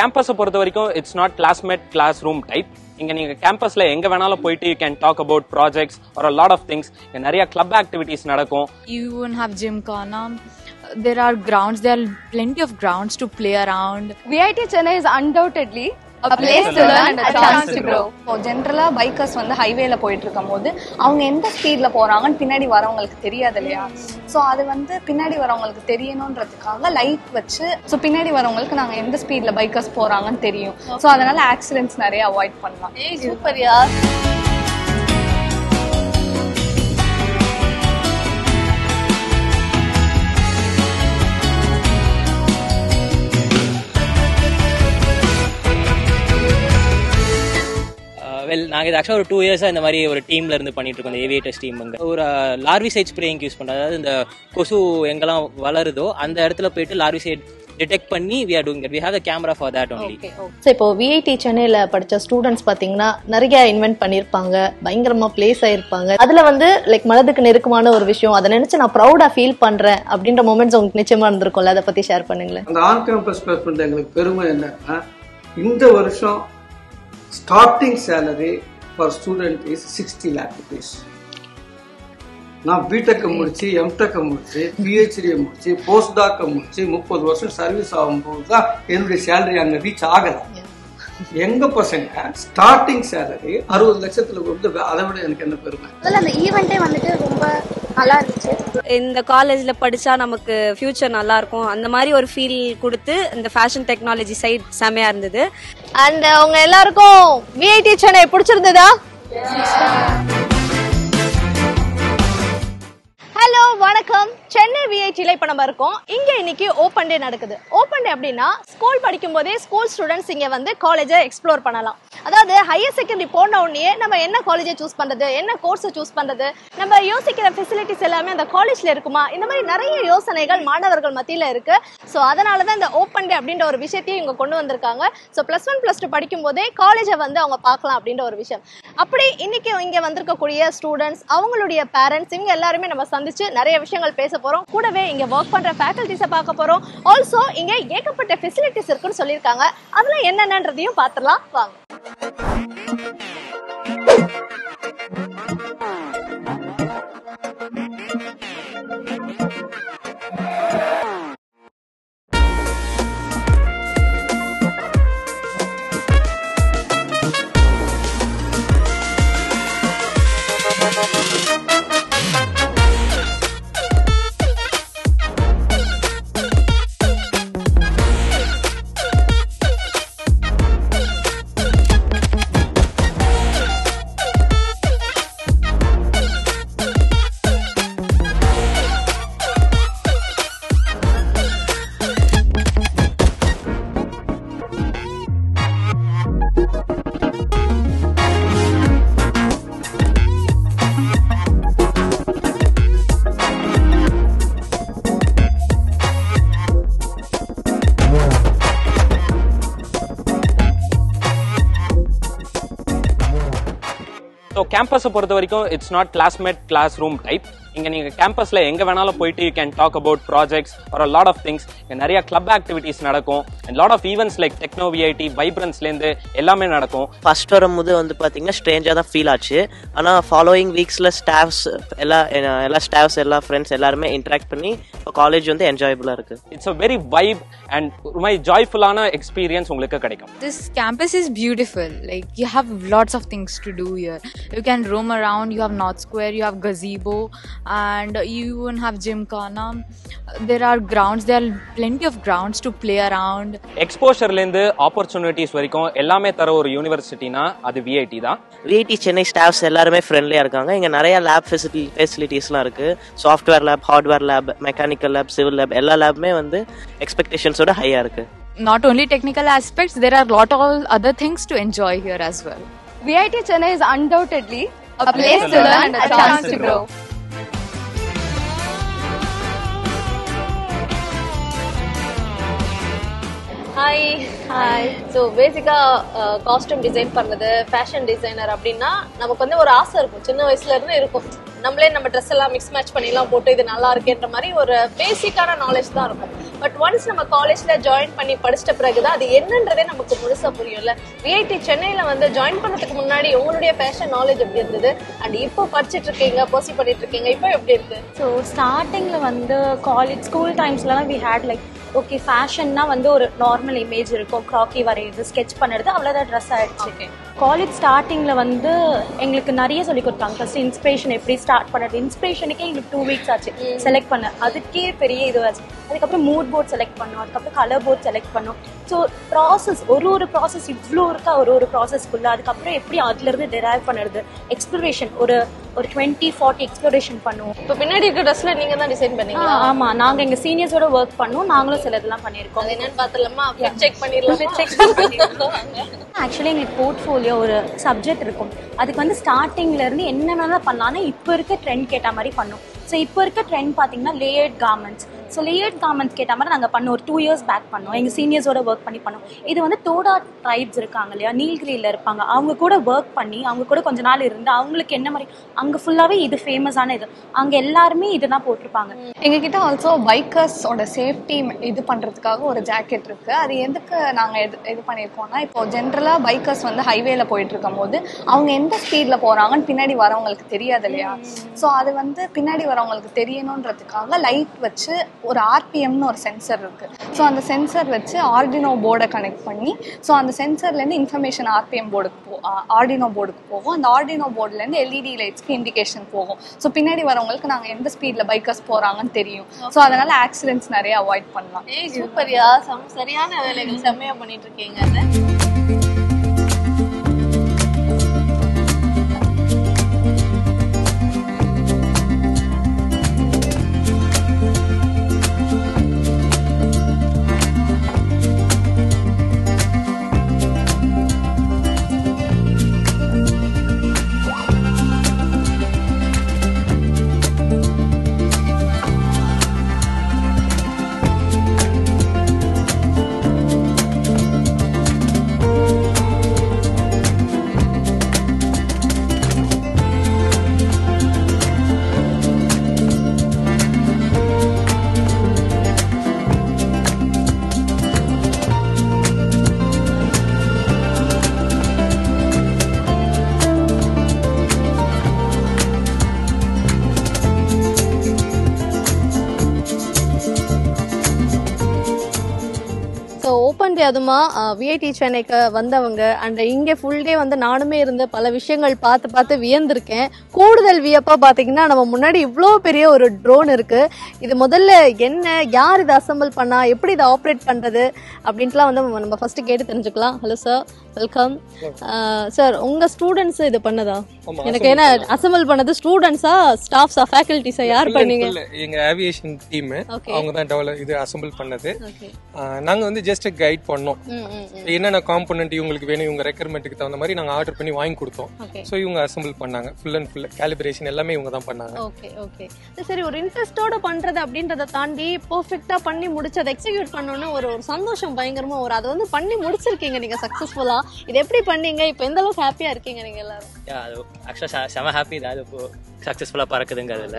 கேம்பஸை பொறுத்த வரைக்கும் it's not classmate classroom type இங்க நீங்க கேம்பஸ்ல எங்க வேணாலும் போயிட்டு you can talk about projects ஒரு லாட் ஆஃப் திங்ஸ் நிறைய கிளப் ஆக்டிவிட்டீஸ் நடக்கும் You won't have gymkhana. There are grounds. There are plenty of grounds to play around. VIT Chennai is undoubtedly a place to learn and a chance to grow. இப்போ ஜென்ரலா bikers வந்து ஹைவேல போயிட்டு இருக்கும் போது அவங்க எந்த ஸ்பீட்ல போறாங்கன்னு பின்னாடி வரவங்களுக்கு தெரியாது இல்லையா? ஸோ அது வந்து பின்னாடி வரவங்களுக்கு தெரியணுன்றதுக்காக லைட் வச்சு ஸோ பின்னாடி வரவங்களுக்கு நாங்க எந்த ஸ்பீட்ல பைக்கர்ஸ் போறாங்கன்னு தெரியும். ஸோ அதனால ஆக்சிடென்ட்ஸ் நிறைய அவாய்ட் பண்ணலாம். சூப்பர்யா வெல் நாங்கள் இது ஆக்சுவலாக ஒரு டூ இயர்ஸாக இந்த மாதிரி ஒரு டீமில் இருந்து பண்ணிட்டு இருக்கோம் இந்த ஏவியேட்டர்ஸ் டீமுங்க ஒரு லார்விசைட் ஸ்ப்ரேயிங் யூஸ் பண்ணுறோம் அதாவது இந்த கொசு எங்கெல்லாம் வளருதோ அந்த இடத்துல போயிட்டு லார்விசைட் டிடெக்ட் பண்ணி we are doing that we have a camera for that only so இப்போ விஐடி சென்னையில் படித்த ஸ்டூடெண்ட்ஸ் பார்த்தீங்கன்னா நிறைய இன்வென்ட் பண்ணியிருப்பாங்க பயங்கரமாக பிளேஸ் ஆயிருப்பாங்க. அதில் வந்து லைக் மனதுக்கு நெருக்கமான ஒரு விஷயம். அதை நினச்சி நான் ப்ரௌடாக ஃபீல் பண்ணுறேன் அப்படின்ற மூமெண்ட்ஸ் உங்களுக்கு நிச்சயமாக இருந்திருக்கும்ல? அதை பற்றி ஷேர் பண்ணுங்களேன். அந்த ஆன் கேம்பஸ் எங்களுக்கு பெருமை என்னன்னா இந்த வருஷம் starting salary for student is sixty lakh rupees நான் பிடெக் முடிச்சு எம்டெக் முடிச்சு பிஹெச்டியை முடிச்சு போஸ்ட் டாக்கை முடிச்சு முப்பது வருஷம் சர்வீஸ் ஆகும்போது தான் என்னுடைய சேலரி அங்க ரீச் ஆகல. எங்க பசங்க ஸ்டார்டிங் சேலரி அறுபது லட்சத்துல கொடுத்து அதை விட எனக்கு என்ன பெருமை? அந்த ஈவெண்ட்டே வந்துட்டு ரொம்ப நல்லா இருந்துச்சு. இந்த காலேஜ்ல படிச்சா நமக்கு ஃபியூச்சர் நல்லா இருக்கும் அந்த மாதிரி ஒரு ஃபீல் கொடுத்து இந்த ஃபேஷன் டெக்னாலஜி சைட் செமையா இருந்தது. அண்ட் உங்க எல்லாருக்கும் விஐடி சென்னை பிடிச்சிருந்ததா? ஹலோ வணக்கம். சென்னை விஐடியில் இப்போ நம்ம இருக்கோம். இங்கே இன்னைக்கு ஓப்பன் டே நடக்குது. ஓப்பன் டே அப்படின்னா ஸ்கூல் படிக்கும் போதே ஸ்கூல் ஸ்டூடெண்ட்ஸ் இங்கே வந்து காலேஜை எக்ஸ்ப்ளோர் பண்ணலாம். அதாவது ஹையர் செகண்டரி போன உடனே நம்ம என்ன காலேஜை சூஸ் பண்ணுறது என்ன கோர்ஸை சூஸ் பண்ணுறது நம்ம யோசிக்கிற ஃபெசிலிட்டிஸ் எல்லாமே அந்த காலேஜில் இருக்குமா? இந்த மாதிரி நிறைய யோசனைகள் மாணவர்கள் மத்தியில் இருக்கு. ஸோ அதனால தான் இந்த ஓப்பன் டே அப்படின்ற ஒரு விஷயத்தையும் இவங்க கொண்டு வந்திருக்காங்க. So plus one plus two படிக்கும் போதே காலேஜை வந்து அவங்க பார்க்கலாம் அப்படின்ற ஒரு விஷயம். அப்படி இன்னைக்கு இங்கே வந்திருக்கக்கூடிய ஸ்டூடெண்ட்ஸ் அவங்களுடைய பேரண்ட்ஸ் இவங்க எல்லாருமே நம்ம சந்திச்சு நிறைய விஷயங்கள் பேச போறோம். கூடவே இங்க ஒர்க் பண்ற ஃபேக்கல்டிஸை பார்க்க போறோம். ஆல்சோ இங்க ஏகப்பட்ட ஃபெசிலிட்டிஸ் இருக்குன்னு சொல்லியிருக்காங்க. அதெல்லாம் என்னென்னன்றதையும் பார்த்துடலாம். வாங்க. கேம்பஸை பொறுத்த வரைக்கும் it's not classmate classroom type இங்க நீங்க கேம்பஸ்ல எங்கே வேணாலும் போயிட்டு you can talk about projects ஒரு லாட் ஆஃப் திங்ஸ் நிறைய கிளப் ஆக்டிவிட்டீஸ் நடக்கும். And lot of events like techno VIT வைப்ரன்ஸ்லேருந்து எல்லாமே நடக்கும். ஃபர்ஸ்ட் வரும்போது வந்து பார்த்தீங்கன்னா ஸ்ட்ரேஞ்சாக தான் ஃபீல் ஆச்சு. ஆனால் ஃபாலோயிங் வீக்ஸில் ஸ்டாஃப்ஸ் எல்லா எல்லா ஸ்டாஃப்ஸ் எல்லா ஃப்ரெண்ட்ஸ் எல்லாருமே இன்ட்ராக்ட் பண்ணி காலேஜ் வந்து என்ஜாயபுளாக இருக்குது it's a very vibe and ஒரு மாதிரி ஜாய்ஃபுல்லான எக்ஸ்பீரியன்ஸ் உங்களுக்கு கிடைக்கும் This campus is beautiful. Like you have lots of things to do here. You can roam around. You have North Square. You have gazebo, and you won't have gymkhana. There are grounds. There are plenty of grounds to play around. எக்ஸ்போஷர்லேருந்து opportunities வரைக்கும் எல்லாமே தர ஒரு யூனிவர்சிட்டினா அது VIT தான் VIT Chennai staffs எல்லாருமே ஃப்ரெண்ட்லியாக இருக்காங்க இங்கே நிறைய லேப் ஃபெசிலிட்டி ஃபெசிலிட்டிஸ்லாம் இருக்குது software lab hardware lab mechanical lab civil lab எல்லா லேப்புமே வந்து எக்ஸ்பெக்டேஷன்ஸோட ஹையாக இருக்குது Not only technical aspects, there are lot of other things to enjoy here as well. VIT Chennai is undoubtedly a place to learn and a chance to grow. Hi hi so பேசிக்காக costume design பண்ணது fashion designer அப்படின்னா நமக்கு வந்து ஒரு ஆசை இருக்கும் சின்ன வயசுல இருந்து இருக்கும் நம்மளே நம்ம ட்ரெஸ் எல்லாம் மிக்ஸ் மேட்ச் பண்ணிலாம் போட்டு இது நல்லா இருக்கேன்ற மாதிரி ஒரு பேசிக்கான நாலேஜ் தான் இருக்கும். பட் ஒன்ஸ் நம்ம காலேஜ்ல ஜாயின் பண்ணி படிச்சிட்ட பிறகுதான் அது என்னன்றதே நமக்கு முழுசா புரியும்ல. விஐடி சென்னையில வந்து ஜாயின் பண்ணதுக்கு முன்னாடி உங்களுடைய ஃபேஷன் நாலேஜ் எப்படி இருந்தது? அண்ட் இப்போ படிச்சிட்டு இருக்கீங்க பர்சி பண்ணிட்டு இருக்கீங்க இப்போ எப்படி இருக்கு? ஸோ ஸ்டார்டிங்கில் வந்து காலேஜ் ஸ்கூல் டைம்ஸ்லலாம் வி ஹேட் லைக் ஓகே ஃபேஷன்னா வந்து ஒரு நார்மல் இமேஜ் இருக்கும். க்ராக்கி வரையுது ஸ்கெச் பண்ணுறது அவ்வளோதான் ட்ரெஸ் ஆயிடுச்சு. காலேஜ் ஸ்டார்டிங்கில் வந்து எங்களுக்கு நிறைய சொல்லி கொடுத்தாங்க. ஃபர்ஸ்ட் இன்ஸ்பிரேஷன் எப்படி ஸ்டார்ட் பண்ணுறது இன்ஸ்பிரேஷனுக்கே எங்களுக்கு டூ வீக்ஸ் ஆச்சு. செலக்ட் பண்ண. அதுக்கே பெரிய இது ஆச்சு. அதுக்கப்புறம் மூட் போர்ட் செலக்ட் பண்ணோம். அதுக்கப்புறம் கலர் போர்ட் செலக்ட் பண்ணோம். ஸோ ப்ராசஸ் ஒரு ஒரு ப்ராசஸ் இவ்வளோ இருக்கா? ஒரு ஒரு ப்ராசஸ்க்குள்ள அதுக்கப்புறம் எப்படி அதுலேருந்து டெரைவ் பண்ணுறது? எக்ஸ்ப்ளரேஷன் ஒரு ஒரு டுவெண்ட்டி ஃபார்ட்டி எக்ஸ்ப்ளரேஷன் பண்ணுவோம். இப்போ பின்னாடி இருக்க ட்ரெஸ்ல நீங்க தான் டிசைன் பண்ணீங்க ஆமா. நாங்க எங்க சீனியர்ஸோட ஒர்க் பண்ணோம். நாங்களும் சில இதெல்லாம் பண்ணிருக்கோம் அது என்னன்னு பாத்துலாமா செக் பண்ணிடலாம்? ஆக்சுவலி எங்களுக்கு போர்ட்ஃபோலியோ ஒரு சப்ஜெக்ட் இருக்கும். அதுக்கு வந்து ஸ்டார்டிங்ல இருந்து வேணாலும் பண்ணலாம்னா இப்போ இருக்க ட்ரெண்ட் கேட்ட மாதிரி பண்ணும். ஸோ இப்போ இருக்க ட்ரெண்ட் பார்த்தீங்கன்னா layered garments so layered garments கேட்ட மாதிரி நாங்கள் பண்ணோம். ஒரு டூ இயர்ஸ் பேக் பண்ணோம். எங்கள் சீனியர்ஸோட ஒர்க் பண்ணி பண்ணோம். இது வந்து தோடா ட்ரைப்ஸ் இருக்காங்க இல்லையா? நீல்கிரியில் இருப்பாங்க. அவங்க கூட ஒர்க் பண்ணி அவங்க கூட கொஞ்ச நாள் இருந்து அவங்களுக்கு என்ன மாதிரி அங்கே ஃபுல்லாகவே இது ஃபேமஸான இது. அங்கே எல்லாருமே இதுதான் போட்டிருப்பாங்க. எங்ககிட்ட ஆல்சோ பைக்கர்ஸோட சேஃப்டி இது பண்றதுக்காக ஒரு ஜாக்கெட் இருக்கு. அது எதுக்கு நாங்க இது இது பண்ணியிருக்கோம்னா இப்போ ஜென்ரலா பைக்கர்ஸ் வந்து ஹைவேல போயிட்டு இருக்கும் போது அவங்க எந்த ஸ்பீட்ல போறாங்கன்னு பின்னாடி வரவங்களுக்கு தெரியாது இல்லையா? ஸோ அது வந்து பின்னாடி வரவங்களுக்கு தெரியணுன்றதுக்காக லைட் வச்சு ஒரு ஆர்பிஎம்னு ஒரு சென்சர் இருக்கு. ஸோ அந்த சென்சர் வச்சு ஆர்டினோ போர்டை கனெக்ட் பண்ணி ஸோ அந்த சென்சர்லேருந்து இன்ஃபர்மேஷன் ஆர்பிஎம் போர்டுக்கு போ ஆர்டினோ போர்டுக்கு போகும். அந்த ஆர்டினோ போர்டுலேருந்து எல்இடி லைட்ஸ்க்கு இண்டிகேஷன் போகும். ஸோ பின்னாடி வரவங்களுக்கு நாங்கள் எந்த ஸ்பீடில் பைக்கர்ஸ் போகிறாங்கன்னு தெரியும். ஸோ அதனால ஆக்சிடென்ட்ஸ் நிறைய அவாய்ட் பண்ணலாம். ஏய் சூப்பர்யா சரியான வேலைகள். செம்மையா பண்ணிட்டு இருக்கீங்க அதுமா விஐடி சென்னைக்கு வந்தவங்க அண்ட் இங்கே ஃபுல் டே வந்து நானுமே இருந்து பல விஷயங்கள் பார்த்து பார்த்து வியந்திருக்கேன். கூடுதல் வியப்பா பார்த்தீங்கன்னா நம்ம முன்னாடி இவ்வளோ பெரிய ஒரு ட்ரோன் இருக்கு. இது முதல்ல என்ன யார் இதை அசம்பிள் பண்ணா எப்படி இதை ஆப்ரேட் பண்ணுறது அப்படின்ட்டுலாம் வந்து நம்ம ஃபர்ஸ்ட் கேட்டு தெரிஞ்சுக்கலாம். ஹலோ சார் வெல்கம் சார் உங்க ஸ்டூடெண்ட்ஸ் இது பண்ணதா? எனக்கு என்ன அசம்பிள் பண்ணது ஸ்டூடெண்ட்ஸா ஸ்டாஃப்ஸா ஃபேக்கல்ட்டிஸா யார் பண்ணீங்க? எங்க ஏவியேஷன் டீம். அவங்க தான் டெவலப் இது அசெம்பிள் பண்ணது. நாங்க வந்து ஜஸ்ட் கைட் பண்ணோம். என்னென்ன காம்பனன்ட் இவங்களுக்கு வேணும் இவங்க ரெக்குயர்மெண்ட்டுக்கு தகுந்த மாதிரி நாங்க ஆர்டர் பண்ணி வாங்கி கொடுத்தோம். ஸோ இவங்க அசெம்பிள் பண்ணாங்க. ஃபுல் அண்ட் ஃபுல் கேலிபிரேஷன் எல்லாமே இவங்க தான் பண்ணாங்க. ஓகே ஓகே சரி ஒரு இன்ட்ரெஸ்டோட பண்றது அப்படின்றத தாண்டி பெர்ஃபெக்ட்டா பண்ணி முடிச்சு அதை எக்ஸிக்யூட் பண்ணணும்னு ஒரு ஒரு சந்தோஷம் பயங்கரமா ஒரு அதை வந்து பண்ணி முடிச்சிருக்கீங்க நீங்க சக்சஸ்ஃபுல்லா இது எப்படி பண்ணீங்க? இப்போ எந்த அளவுக்கு ஹாப்பியா இருக்கீங்க நீங்க எல்லாரும்? அது ஆக்சுவலாக செம ஹாப்பி தான். அது இப்போ சக்ஸஸ்ஃபுல்லாக பறக்குதுங்கிறதுல.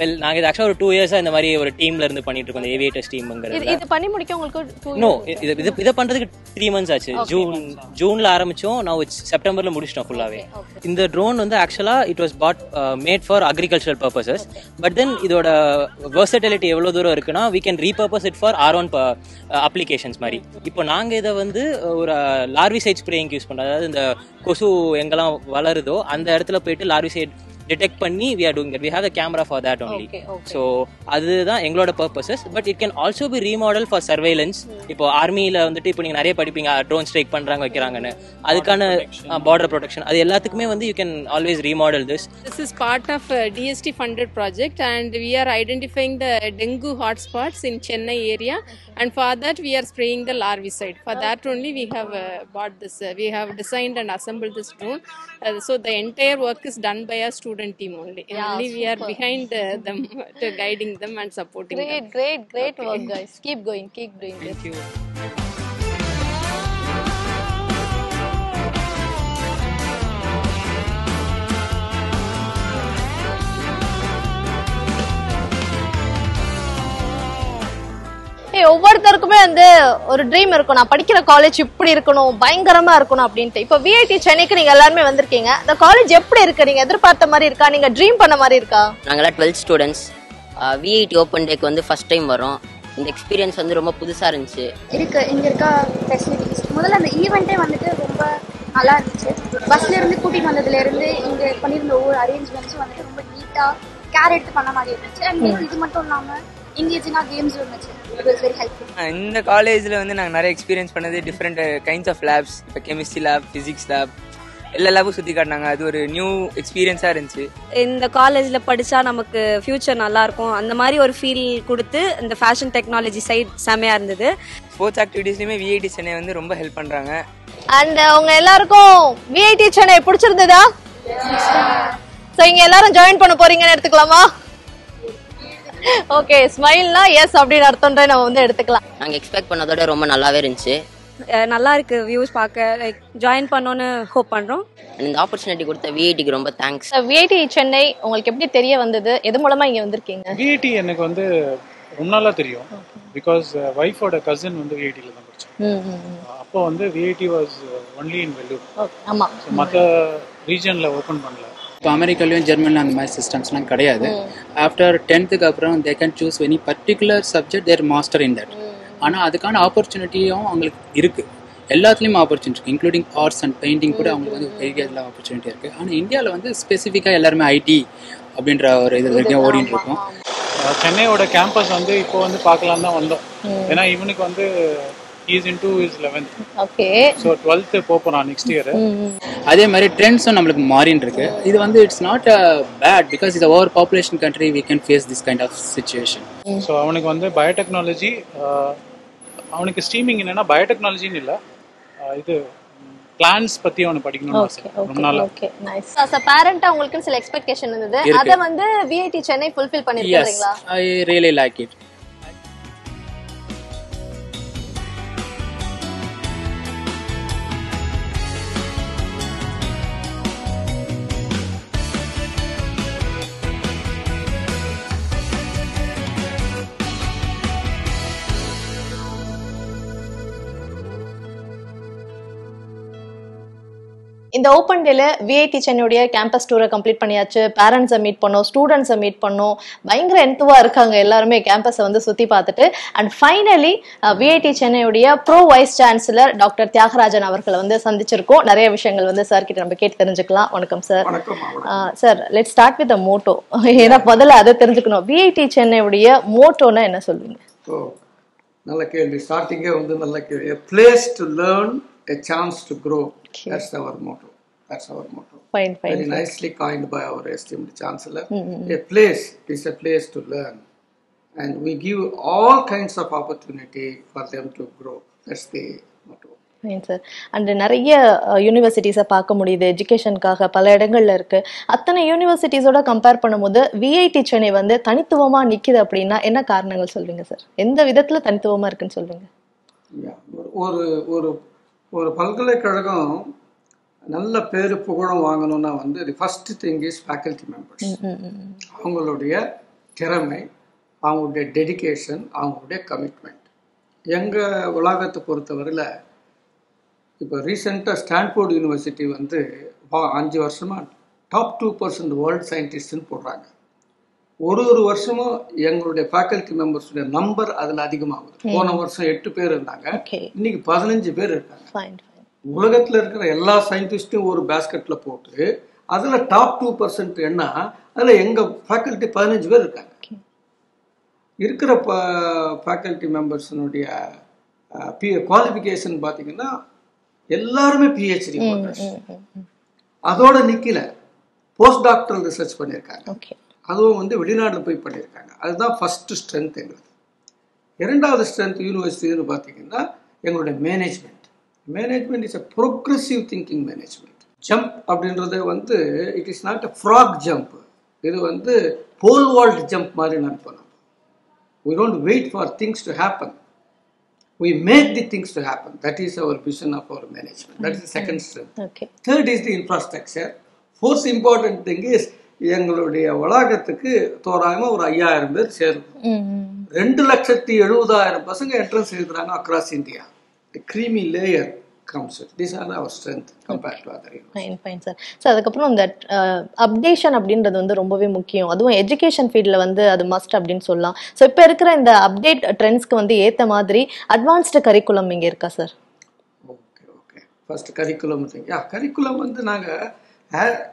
வெல் நாங்கள் இது ஆக்சுவலாக ஒரு டூ இயர்ஸாக இந்த மாதிரி ஒரு டீம்ல இருந்து பண்ணிட்டு இருக்கோம் இந்த ஏவியேட்டர்ஸ் டீம்ங்கிறது இது பண்ணி முடிக்க உங்களுக்கு நோ இது இது இதை பண்றதுக்கு த்ரீ மந்த்ஸ் ஆச்சு. ஜூன் ஜூன்ல ஆரம்பிச்சோம் நான் செப்டம்பர்ல முடிச்சிட்டோம் ஃபுல்லாவே இந்த ட்ரோன் வந்து ஆக்சுவலா it was but made for agricultural purposes but then இதோட வெர்சட்டிலிட்டி எவ்வளவு தூரம் இருக்குன்னா we can repurpose it for our own applications மாதிரி. இப்போ நாங்க இதை வந்து ஒரு லார்விசைட் ஸ்ப்ரேயிங் யூஸ் பண்றோம். அதாவது இந்த கொசு எங்கெல்லாம் வளருதோ அந்த இடத்துல போயிட்டு லார்விசைட் டிடெக்ட் பண்ணி we are doing that we have a camera for that only. So அதுதான் எங்களோட purposes but it can also be remodel for surveillance இப்போ ஆர்மியில வந்துட்டு இப்போ நீங்க நிறைய படிப்பீங்க ட்ரோன் ஸ்ட்ரைக் பண்றாங்க வைக்கிறாங்கன்னு அதுக்கான பார்டர் ப்ரொடெக்ஷன் அது எல்லாத்துக்குமே வந்து you can always remodel this This is part of a DST funded project and we are identifying the dengue hotspots in Chennai area and for that we are spraying the larvicide. For that only we have uh, bought this, uh, we have designed and assembled this drone. Uh, so the entire work is done by a student team only. Yeah, only we are behind uh, them to guiding them and supporting great them. great great Okay. work guys keep going keep doing this you ஒவ்வொருத்தருக்குமே வந்து ஒரு dream இருக்கும் நான் படிக்கிற college இப்படி இருக்கணும் பயங்கரமா இருக்கணும் அப்படின்ட்டு. இப்போ விஐடி சென்னைக்கு நீங்க எல்லாருமே வந்திருக்கீங்க. இந்த காலேஜ் எப்படி இருக்கு? நீங்க எதிர்பார்த்த மாதிரி இருக்கா? நீங்க ட்ரீம் பண்ண மாதிரி இருக்கா? நாங்களாம் டுவெல்த் ஸ்டூடெண்ட்ஸ் விஐடி ஓப்பன் டேக்கு வந்து ஃபர்ஸ்ட் டைம் வரோம். இந்த எக்ஸ்பீரியன்ஸ் வந்து ரொம்ப புதுசாக இருந்துச்சு. இருக்கு. இங்க இருக்க ஃபெசிலிட்டிஸ் முதல்ல அந்த ஈவெண்ட்டே வந்துட்டு ரொம்ப நல்லா இருந்துச்சு. பஸ்ல இருந்து கூட்டிட்டு வந்ததுல இருந்து இங்க பண்ணியிருந்த ஒவ்வொரு அரேஞ்ச்மெண்ட்ஸும் வந்துட்டு ரொம்ப நீட்டா கேர் எடுத்து பண்ண மாதிரி இருந்துச்சு. அண்ட் இது மட்டும் இல்லாம கேம்ஸ் இருந்துச்சு இந்த காலேஜில் வந்து நாங்கள் நிறைய எக்ஸ்பீரியன்ஸ் பண்ணது டிஃப்ரெண்ட் கைண்ட்ஸ் ஆஃப் லேப்ஸ் இப்போ கெமிஸ்ட்ரி லேப் ஃபிசிக்ஸ் லேப் எல்லா லேபும் சுற்றி காட்டினாங்க. அது ஒரு நியூ எக்ஸ்பீரியன்ஸாக இருந்துச்சு. இந்த காலேஜில் படித்தா நமக்கு ஃப்யூச்சர் நல்லா இருக்கும். அந்த மாதிரி ஒரு ஃபீல் கொடுத்து இந்த ஃபேஷன் டெக்னாலஜி சைட் செமையாக இருந்தது. ஸ்போர்ட்ஸ் ஆக்டிவிட்டீஸ்லையுமே விஐடி சென்னை வந்து ரொம்ப ஹெல்ப் பண்ணுறாங்க அண்ட் உங்க எல்லாருக்கும் விஐடி சென்னை பிடிச்சிருந்ததா? சோ இங்க எல்லாரும் ஜாயின் பண்ண போறீங்கன்னு எடுத்துக்கலாமா? ஓகே ஸ்மைல்னா எஸ் அப்படின்னு அர்த்தம்ன்ற நம்ம வந்து எடுத்துக்கலாம். நாங்கள் எக்ஸ்பெக்ட் பண்ணதோட ரொம்ப நல்லாவே இருந்துச்சு. நல்லா இருக்கு வியூஸ் பார்க்க. லைக் ஜாயின் பண்ணோன்னு ஹோப் பண்ணுறோம் And இந்த ஆப்பர்ச்சுனிட்டி கொடுத்த விஐடிக்கு ரொம்ப தேங்க்ஸ் விஐடி சென்னை உங்களுக்கு எப்படி தெரிய வந்தது? எது மூலமா இங்க வந்திருக்கீங்க? விஐடி எனக்கு வந்து ரொம்ப நாளா தெரியும். பிகாஸ் ஒய்ஃபோட கசின் வந்து விஐடியில் தான் படித்தேன் அப்போ வந்து VIT was only in Vellore ஆமா. மற்ற ரீஜனில் ஓப்பன் பண்ணல. இப்போ அமெரிக்காலையும் ஜெர்மனிலும் அந்த மாதிரி சிஸ்டம்ஸ்லாம் கிடையாது. ஆஃப்டர் டென்த்துக்கு அப்புறம் they can choose any particular subject there master in that ஆனால் அதுக்கான ஆப்பர்ச்சுனிட்டியும் அவங்களுக்கு இருக்குது எல்லாத்துலேயும் ஆப்பர்ச்சுனிட்டி இருக்குது இன்க்ளூடிங் ஆர்ட்ஸ் அண்ட் பெயிண்டிங் கூட அவங்களுக்கு வந்து பெரிய இதில் ஆப்பர்ச்சுனிட்டி இருக்குது ஆனால் இந்தியாவில் வந்து ஸ்பெசிஃபிக்காக எல்லாருமே ஐடி அப்படின்ற ஒரு இது வரைக்கும் ஓடிட்டு இருக்கோம். சென்னையோட கேம்பஸ் வந்து இப்போ வந்து பார்க்கலாம் தான் வந்தோம். ஏன்னா இவனுக்கு வந்து is in two is eleventh okay so twelfth போகிறான் நெக்ஸ்ட் இயர் அதே மாதிரி ட்ரெண்ட்ஸும் நம்மளுக்கு மாறின்னு இருக்கு. இது வந்து இட்ஸ் நாட் பேட் பிகாஸ் இது over population country we can face this kind of situation so அவனுக்கு வந்து பயோடெக்னாலஜி அவனுக்கு ஸ்ட்ரீமிங் என்னன்னா பயோடெக்னாலஜின்னு இல்லை. இது பிளான்ஸ் பற்றி அவனுக்கு படிக்கணும்னு ஆசை. ரொம்ப நாளா. ஓகே நைஸ் அஸ் அ பேரண்டா உங்களுக்கு சில எக்ஸ்பெக்டேஷன் இருந்தது. அத வந்து விஐடி சென்னை ஃபுல்ஃபில் பண்ணிருக்கீங்களா ஐ ரியலி லைக் இட் இந்த ஓப்பன் டேல விஐடி சென்னையுடைய கேம்பஸ் டூரை கம்ப்ளீட் பண்ணியாச்சு. பேரண்ட்ஸை மீட் பண்ணோம் ஸ்டூடெண்ட்ஸை மீட் பண்ணோம். பயங்கர என்துவா இருக்காங்க எல்லாருமே கேம்பஸை வந்து சுத்தி பார்த்துட்டு. And finally VIT சென்னையுடைய pro vice chancellor doctor Thiagarajan அவர்களை வந்து சந்திச்சிருக்கோம். நிறைய விஷயங்கள் வந்து சார் கிட்ட நம்ம கேட்டு தெரிஞ்சுக்கலாம். வணக்கம் sir sir let start with motto ஏன்னா முதல்ல அதை தெரிஞ்சுக்கணும். விஐடி சென்னையுடைய மோட்டோனா என்ன சொல்லுவீங்க? நல்ல கேள்வி. ஸ்டார்டிங்கே வந்து நல்ல கேள்வி. Place to learn a chance to grow that's our motto that's our motto fine fine very nicely coined by our esteemed chancellor. Mm-mm. A place is a place to learn, and we give all kinds of opportunity for them to grow. That's the motto. Sir and நிறைய யூனிவர்சிட்டிஸை பார்க்க முடியுது. எஜுகேஷனுக்காக பல இடங்கள்ல இருக்கு. அத்தனை யூனிவர்சிட்டிஸோட கம்பேர் பண்ணும்போது விஐடி சென்னை வந்து தனித்துவமா நிக்குது அப்படின்னா என்ன காரணங்கள் சொல்வீங்க சார் எந்த விதத்துல தனித்துவமா இருக்குன்னு சொல்லுங்க. ஒரு ஒரு ஒரு பல்கலைக்கழகம் நல்ல பேரு புகழும் வாங்கணும்னா வந்து the first thing is faculty members அவங்களுடைய திறமை அவங்களுடைய டெடிகேஷன் அவங்களுடைய கமிட்மெண்ட் எங்கள் உலகத்தை பொறுத்தவரையில் இப்போ ரீசெண்டாக ஸ்டான்ஃபோர்ட் யூனிவர்சிட்டி வந்து அஞ்சு வருஷமாக டாப் டூ பர்சன்ட் வேர்ல்ட் சயின்டிஸ்ட்னு போடுறாங்க. ஒரு ஒரு வருஷமும் எங்களுடைய ஃபேக்கல்டி மெம்பர்ஸுடைய நம்பர் அதில் அதிகமாகுது. போன வருஷம் எட்டு பேர் இருந்தாங்க. இன்னைக்கு பதினஞ்சு பேர் இருக்காங்க. உலகத்தில் இருக்கிற எல்லா சயின்டிஸ்ட்டையும் ஒரு பேஸ்கெட்டில் போட்டு அதில் டாப் டூ பர்சன்ட் என்ன அதில் எங்கள் ஃபேக்கல்ட்டி பதினஞ்சு பேர் இருக்காங்க. இருக்கிற ஃபேக்கல்ட்டி மெம்பர்ஸினுடைய பி குவாலிஃபிகேஷன் பார்த்தீங்கன்னா எல்லாருமே பிஹெச்டி அதோட நிக்கல. போஸ்ட் டாக்டரல் ரிசர்ச் பண்ணியிருக்காங்க அதுவும் வந்து வெளிநாடுல போய் பண்ணியிருக்காங்க. அதுதான் ஃபர்ஸ்ட் ஸ்ட்ரென்த் எங்களுக்கு. இரண்டாவது ஸ்ட்ரென்த் யூனிவர்சிட்டின்னு பார்த்தீங்கன்னா எங்களுடைய management management is a progressive thinking management jump அப்படின்றது வந்து it is not a frog jump இது வந்து போல் வால்ட் ஜம்ப் மாதிரி நினைப்போம் நம்ம wait for things to happen. We make the things to happen. That is our vision of our management. That is the second strength. Okay third is the infrastructure. Fourth important thing is எங்களுடைய வளாகத்துக்கு தோராயமா ஒரு ஐயாயிரம் பேர் சேரும். ரெண்டு லட்சத்தி எழுபதாயிரம் பசங்க என்ட்ரன்ஸ் எழுதுறாங்க across India creamy layer comes this are our strength compared to other fine fine sir sir அதுக்கப்புறம் இந்த அப்டேஷன் அப்படின்றது வந்து ரொம்பவே முக்கியம். அதுவும் எஜுகேஷன் ஃபீல்டில் வந்து அது மஸ்ட் அப்படின்னு சொல்லலாம். ஸோ இப்போ இருக்கிற இந்த அப்டேட் ட்ரெண்ட்ஸ்க்கு வந்து ஏற்ற மாதிரி அட்வான்ஸ்டு கரிக்குலம் இங்கே இருக்கா sir first curriculum yeah curriculum வந்து நாங்கள்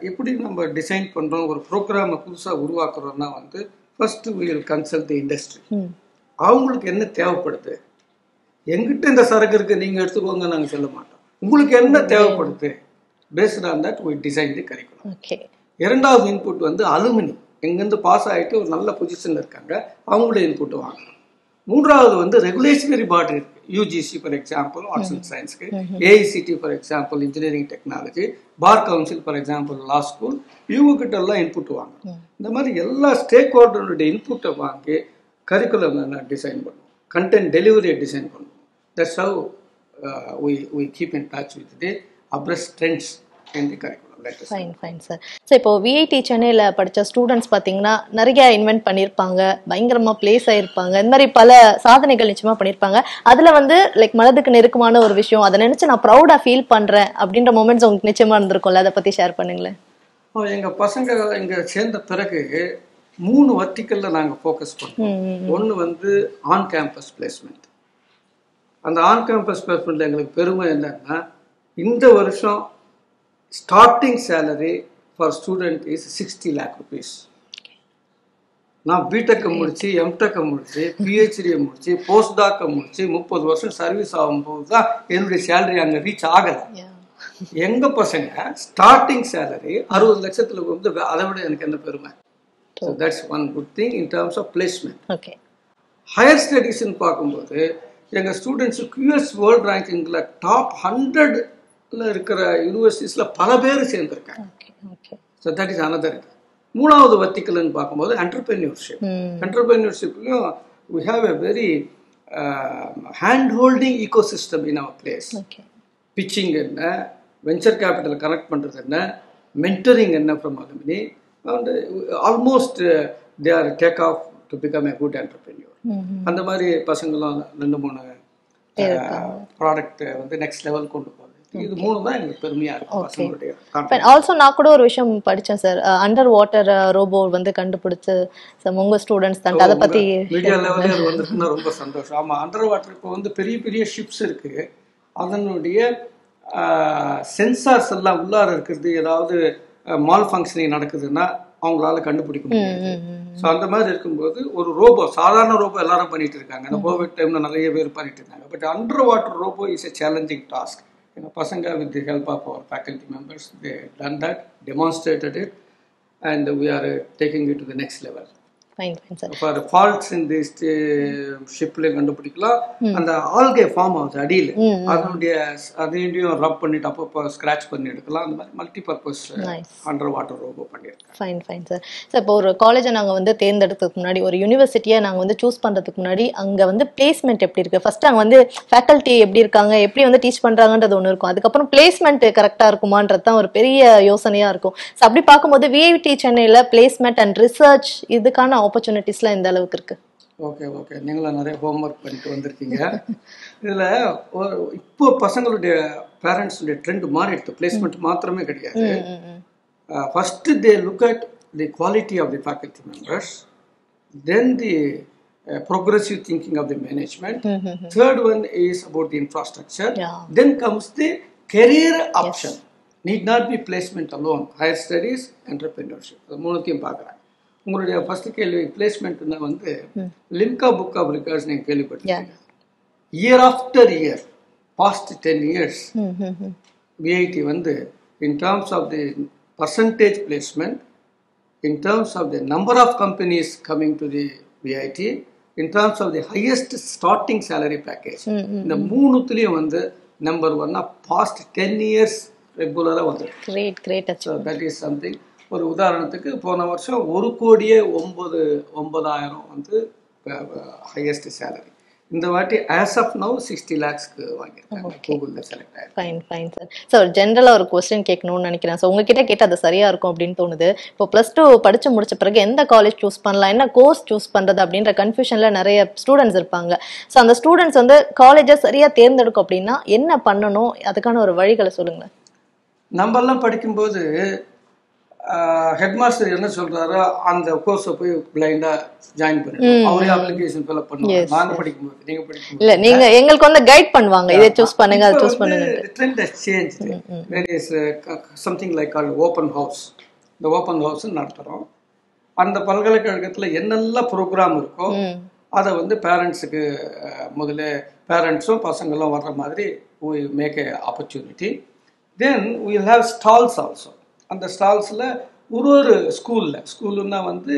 எப்படி நம்ம டிசைன் பண்ணுறோம் ஒரு ப்ரோக்ராமை புதுசாக உருவாக்குறோம்னா வந்து first will consult the industry அவங்களுக்கு என்ன தேவைப்படுது? எங்கிட்ட இந்த சரக்கு இருக்கு நீங்க எடுத்துக்கோங்க நாங்க சொல்ல மாட்டோம். உங்களுக்கு என்ன தேவைப்படுது? Based on that we design the curriculum இரண்டாவது இன்புட் வந்து அலுமினி எங்கேருந்து பாஸ் ஆகிட்டு ஒரு நல்ல பொசிஷன்ல இருக்காங்க. அவங்களோட இன்புட் வாங்கணும். மூன்றாவது வந்து ரெகுலேஷனரி பாடி இருக்கு. UGC for example arts and சயின்ஸ்க்கு AICTE for example engineering technology bar council for example law school இவங்க கிட்ட எல்லாம் இன்புட் வாங்கணும் இந்த மாதிரி எல்லா ஸ்டேக் ஹோல்டருடைய இன்புட்டை வாங்கி கரிக்குலம் டிசைன் பண்ணுவோம். கண்டென்ட் டெலிவரியை டிசைன் பண்ணுவோம். That's how we we keep in touch with the abreast trends in the curriculum fine fine sir so இப்போ விஐடி சென்னையில் படித்த ஸ்டூடெண்ட்ஸ் பார்த்தீங்கன்னா நிறைய இன்வென்ட் பண்ணியிருப்பாங்க பயங்கரமாக பிளேஸ் ஆயிருப்பாங்க. இந்த மாதிரி பல சாதனைகள் நிச்சயமாக பண்ணியிருப்பாங்க அதில் வந்து லைக் மனதுக்கு நெருக்கமான ஒரு விஷயம். அதை நினச்சி நான் ப்ரௌடாக ஃபீல் பண்ணுறேன் அப்படின்ற மூமெண்ட்ஸ் உங்களுக்கு நிச்சயமாக இருந்திருக்கும்ல? அதை பற்றி ஷேர் பண்ணுங்களேன். எங்கள் பசங்க இங்கே சேர்ந்த பிறகு மூணு வர்டிக்கல்ல நாங்கள் ஃபோக்கஸ் பண்ணுறோம் ஒன்று வந்து ஆன் கேம்பஸ் பிளேஸ்மெண்ட் அந்த ஆன் கேம்பஸ் பிளேஸ்மெண்ட்ல எங்களுக்கு பெருமை என்னன்னா இந்த வருஷம் starting salary for student is sixty lakh rupees நான் பிடெக்கை முடிச்சு எம்டெக்கை முடிச்சு பிஹெச்டியை முடிச்சு போஸ்ட் டாக்கை முடிச்சு முப்பது வருஷம் சர்வீஸ் ஆகும்போது தான் என்னுடைய சேலரி அங்கே ரீச் ஆகலை. எங்க பசங்க ஸ்டார்டிங் சேலரி அறுபது லட்சத்துல வந்து அதை விட எனக்கு என்ன பெருமை? So that's one good thing in terms of placement higher ஸ்டடீஸ்ன்னு பார்க்கும்போது எங்கள் ஸ்டூடெண்ட்ஸ் கியூஎஸ் வேர்ல்ட் ரேங்கிங்கில் டாப் ஹண்ட்ரட்ல இருக்கிற யூனிவர்சிட்டிஸில் பல பேர் சேர்ந்துருக்காங்க. ஸோ தட் இஸ் அனதர் மூணாவது வத்திக்கல்னு பார்க்கும்போது entrepreneurship என்டர்பிரினியர்ஷிப்லையும் we have a very hand holding ecosystem in our place pitching என்ன வெஞ்சர் கேபிட்டல் கனெக்ட் பண்ணுறது என்ன மென்டரிங் என்ன from alumni and almost they are take off to become a good entrepreneur அந்த மாதிரி பசங்களும் ரெண்டு மூணு ப்ராடக்ட் வந்து நெக்ஸ்ட் லெவல் கொண்டு இது மூணு தான் எனக்கு பெருமையா இருக்கு பசங்களுடைய ஆல்சோ நான் கூட ஒரு விஷயம் படிச்சேன் சார் அண்டர் வாட்டர் ரோபோ வந்து கண்டுபிடிச்சு உங்க ஸ்டூடெண்ட்ஸ் தான் அதை பத்தி மீடியா லெவலில் அது வந்திருக்குன்னா ரொம்ப சந்தோஷம். ஆமா அண்டர் வாட்டர் இப்போ வந்து பெரிய பெரிய ஷிப்ஸ் இருக்கு. அதனுடைய சென்சார்ஸ் எல்லாம் உள்ளார இருக்கிறது ஏதாவது மால் ஃபங்க்ஷனிங் நடக்குதுன்னா அவங்களால கண்டுபிடிக்க முடியாது. ஸோ அந்த மாதிரி இருக்கும்போது ஒரு ரோபோ சாதாரண ரோபோ எல்லாரும் பண்ணிட்டு இருக்காங்க. அந்த கோவிட் டைம்ல நிறைய பேர் பண்ணிட்டு இருக்காங்க. But under water robot is a challenging task you know, Pasanga with the help of our faculty members, they done that, demonstrated it, and we are uh, taking it to the next level. Fine fine sir for faults in this ஷிப்லேயும் கண்டுபிடிக்கலாம். அந்த algae form ஆகுது அடியில். அதனுடைய அதையும் ரப் பண்ணிட்டு அப்பப்போ scratch பண்ணி எடுக்கலாம். அந்த மாதிரி multi purpose under water robot பண்ணியிருக்கேன் ஃபைன் ஃபைன் சார் சார் இப்போ ஒரு காலேஜை நாங்கள் வந்து தேர்ந்தெடுக்கிறதுக்கு முன்னாடி ஒரு யூனிவர்சிட்டியை நாங்கள் வந்து சூஸ் பண்ணுறதுக்கு முன்னாடி அங்கே வந்து பிளேஸ்மெண்ட் எப்படி இருக்குது ஃபர்ஸ்ட் அங்கே வந்து ஃபேக்கல்ட்டி எப்படி இருக்காங்க? எப்படி வந்து டீச் பண்ணுறாங்கன்றது ஒன்று இருக்கும். அதுக்கப்புறம் பிளேஸ்மெண்ட் கரெக்டாக இருக்குமான்றது தான் ஒரு பெரிய யோசனையாக இருக்கும். ஸோ அப்படி பார்க்கும்போது விஐடி சென்னையில் பிளேஸ்மெண்ட் அண்ட் ரிசர்ச் இதுக்கான ஆப்பர்ச்சுனிட்டிஸ்லாம் எந்த அளவுக்கு இருக்கு. ஓகே ஓகே நீங்களும் நிறைய ஹோம்ஒர்க் பண்ணிட்டு வந்திருக்கீங்க. இதில் ஒரு இப்போ பசங்களுடைய பேரண்ட்ஸுடைய ட்ரெண்ட் மாறிடுது பிளேஸ்மெண்ட் மாத்திரமே கிடையாது. First they look at the quality of the faculty members then the progressive thinking of the management. Third one is about the infrastructure. Then comes the career option. Need not be placement alone. Higher studies, entrepreneurship. மூணுத்தையும் பார்க்குறாங்க. உங்களுடைய first கேள்வி பிளேஸ்மெண்ட்னா வந்து Limca book of records நீங்கள் கேள்விப்பட்டிருக்கீங்க. Year after year past ten years VIT வந்து in terms of the percentage placement in terms of the number of companies coming to the VIT in terms of the highest starting salary package இந்த மூணுத்துலேயும் வந்து number ஒன்னா past ten years ரெகுலராக வந்து great great that is something ஒரு உதாரணத்துக்கு போன வருஷம் ஒரு கோடியே ஒன்பது ஒன்பதாயிரம் வந்து ஹையஸ்ட் சேலரி இந்த வாட்டி ஆஸ் ஆஃப் நவ் சிக்ஸ்டி லேக்ஸ்க்கு வாங்கியிருக்காங்க. கூகுளில் செலக்ட் ஆயிருக்கு. ஃபைன் ஃபைன் சார் சார் ஜென்ரலாக ஒரு கொஸ்டின் கேட்கணும்னு நினைக்கிறேன். ஸோ உங்ககிட்ட கேட்டால் அது சரியா இருக்கும் அப்படின்னு தோணுது. இப்போ ப்ளஸ் டூ படிச்சு முடிச்ச பிறகு எந்த காலேஜ் சூஸ் பண்ணலாம்? என்ன கோர்ஸ் சூஸ் பண்றது அப்படின்ற கன்ஃபியூஷன்ல நிறைய ஸ்டூடெண்ட்ஸ் இருப்பாங்க. ஸோ அந்த ஸ்டூடெண்ட்ஸ் வந்து காலேஜை சரியா தேர்ந்தெடுக்கும் அப்படின்னா என்ன பண்ணணும்? அதுக்கான ஒரு வழிகளை சொல்லுங்களேன். நம்மெல்லாம் படிக்கும்போது ஹெட் மாஸ்டர் என்ன சொல்றாரோ அந்த கோர்ஸை போய் பிளைண்டா ஜாயின் பண்ணிடுவோம் ம், அவரே. அப்ளிகேஷன் ஃபில் பண்ணுவாங்க நாங்க. படிக்கும்போது நீங்க படிக்கும்போது. இல்ல நீங்க எங்களுக்கு வந்து கைட் பண்ணுவாங்க. இதை சூஸ் பண்ணுங்க அதை சூஸ் பண்ணுங்க trend changed. there is uh, something like called open house. இந்த ஓப்பன் ஹவுஸ் நடத்துறோம். அந்த பல்கலைக்கழகத்துல என்னெல்லாம் ப்ரோக்ராம் இருக்கோ அதை வந்து பேரண்ட்ஸுக்கு முதல்ல பேரண்ட்ஸும் பசங்களும் வர்ற மாதிரி we make a opportunity then we'll have stalls also அந்த ஸ்டால்ஸில் ஒரு ஒரு ஸ்கூலில். ஸ்கூலுன்னா வந்து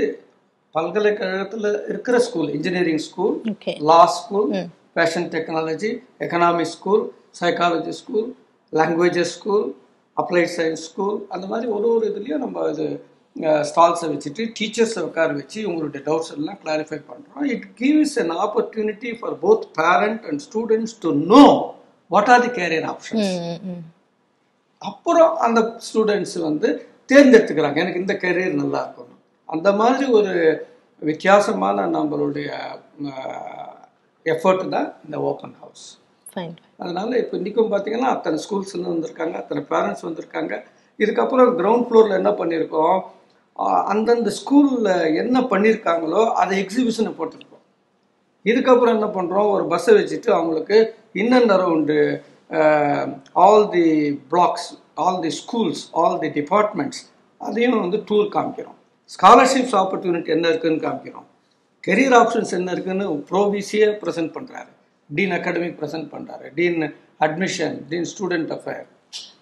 பல்கலைக்கழகத்தில் இருக்கிற school engineering school law school fashion technology economic school psychology school languages school applied science school அந்த மாதிரி ஒரு ஒரு இதுலேயும் நம்ம இது ஸ்டால்ஸை வச்சுட்டு டீச்சர்ஸை உட்கார வச்சு உங்களுடைய டவுட்ஸ் எல்லாம் கிளாரிஃபை பண்ணுறோம் it gives an opportunity for both parent and students to know what are the career options அப்புறம் அந்த ஸ்டூடெண்ட்ஸ் வந்து தேர்ந்தெடுத்துக்கிறாங்க. எனக்கு இந்த கெரியர் நல்லா இருக்கணும். அந்த மாதிரி ஒரு வித்தியாசமான நம்மளுடைய எஃபர்ட் தான் இந்த ஓப்பன் ஹவுஸ் அதனால இப்போ இன்றைக்கும் பார்த்தீங்கன்னா அத்தனை ஸ்கூல்ஸ்லேருந்து வந்திருக்காங்க அத்தனை பேரண்ட்ஸ் வந்திருக்காங்க. இதுக்கப்புறம் கிரவுண்ட் ஃப்ளோரில் என்ன பண்ணியிருக்கோம்? அந்தந்த ஸ்கூலில் என்ன பண்ணியிருக்காங்களோ அதை எக்ஸிபிஷனை போட்டிருக்கோம். இதுக்கப்புறம் என்ன பண்ணுறோம் ஒரு பஸ்ஸை வச்சுட்டு அவங்களுக்கு இன்னும் around all the blocks all the schools all the departments அதையும் வந்து டூர் காமிக்கிறோம். ஸ்காலர்ஷிப்ஸ் ஆப்பர்ச்சுனிட்டி என்ன இருக்குன்னு காமிக்கிறோம். கெரியர் ஆப்ஷன்ஸ் என்ன இருக்குன்னு ப்ரோவிசியை ப்ரெசென்ட் பண்ணுறாரு டீன் அகாடமிக் ப்ரெசென்ட் பண்ணுறாரு dean admission dean student affair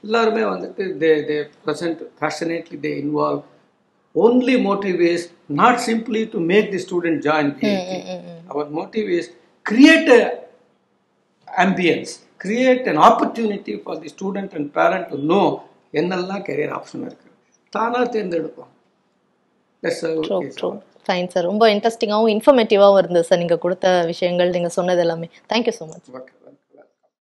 எல்லாருமே வந்துட்டு they they present passionately they involve only motive is not simply to make the student join. Our motive is create a ambience, create an opportunity for the student and parent to know என்னெல்லாம் career option இருக்கு. தானா தேர்ந்தெடுப்போம். Fine sir ரொம்ப இன்ட்ரெஸ்டிங்காகவும் இன்ஃபர்மேட்டிவாகவும் இருந்தது sir நீங்கள் கொடுத்த விஷயங்கள் நீங்கள் சொன்னது எல்லாமே. Thank you so much Okay.